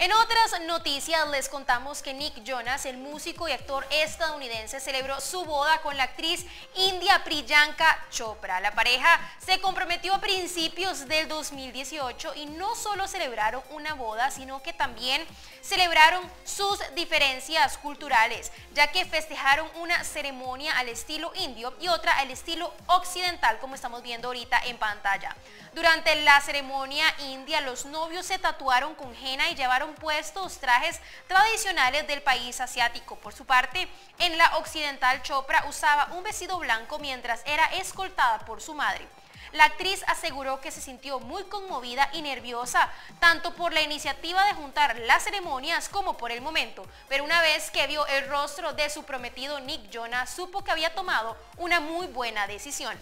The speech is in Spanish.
En otras noticias les contamos que Nick Jonas, el músico y actor estadounidense, celebró su boda con la actriz india Priyanka Chopra. La pareja se comprometió a principios del 2018 y no solo celebraron una boda, sino que también celebraron sus diferencias culturales, ya que festejaron una ceremonia al estilo indio y otra al estilo occidental, como estamos viendo ahorita en pantalla. Durante la ceremonia india, los novios se tatuaron con henna y llevaron puestos trajes tradicionales del país asiático. Por su parte, en la occidental, Chopra usaba un vestido blanco mientras era escoltada por su madre. La actriz aseguró que se sintió muy conmovida y nerviosa, tanto por la iniciativa de juntar las ceremonias como por el momento. Pero una vez que vio el rostro de su prometido Nick Jonas, supo que había tomado una muy buena decisión.